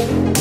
Thank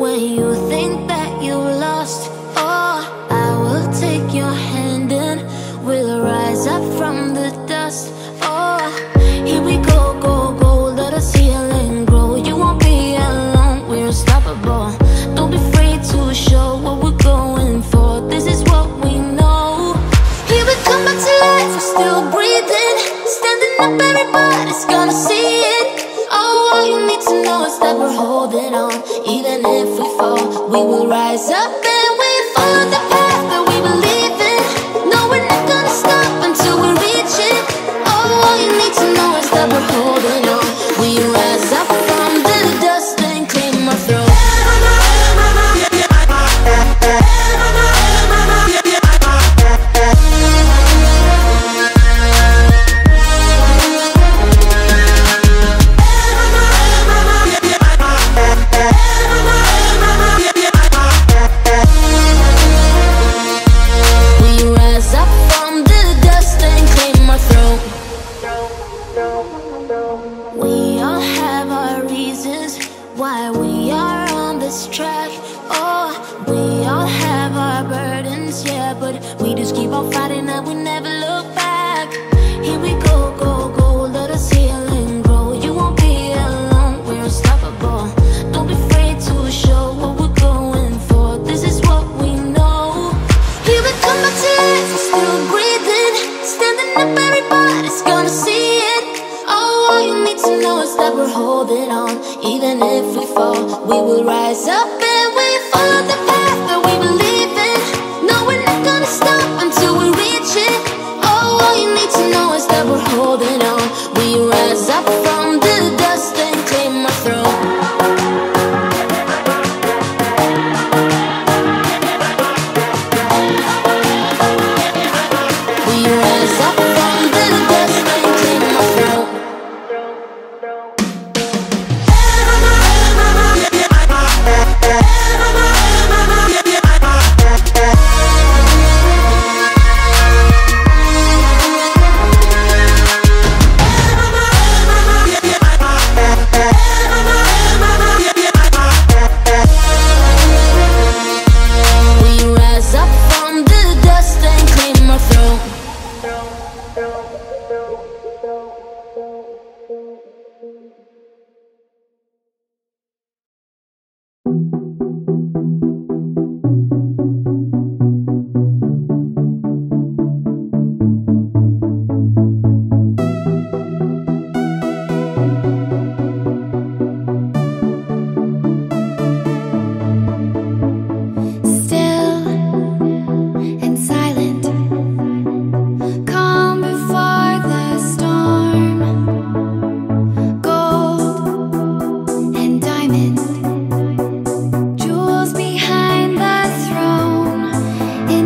When you think that you lost all, I will take your hand and we'll rise up from the dust. Oh, here we go, go, go. Let grow. You won't be alone. We're unstoppable. Don't be afraid to show what we're going for. This is what we know. Here we come back to life. We're still breathing, standing up. Everybody's gonna see it. Oh, all you need to know is that we're holding on if we fall, we will rise up. holding on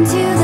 into the